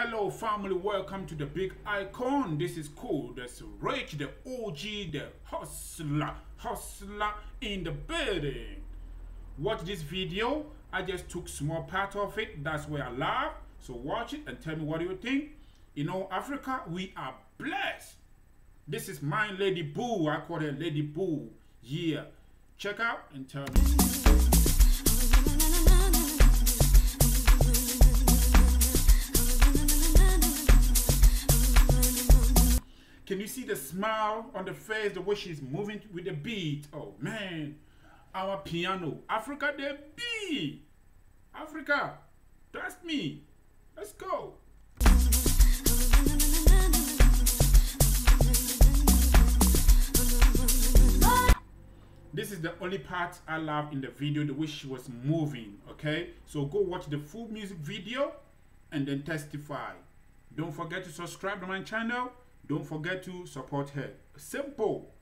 Hello, family. Welcome to the big icon. This is cool. That's Rich, the OG, the hustler, hustler in the building. Watch this video. I just took small part of it. That's where I laugh. So watch it and tell me what you think. You know, Africa, we are blessed. This is my Lady Boo. I call her Lady Boo. Yeah. Check out and tell me. Can you see the smile on the face, the way she's moving with the beat? Oh man, amapiano. Africa, the beat. Africa, trust me. Let's go. This is the only part I love in the video, the way she was moving. Okay, so go watch the full music video and then testify. Don't forget to subscribe to my channel. Don't forget to support her. Simple.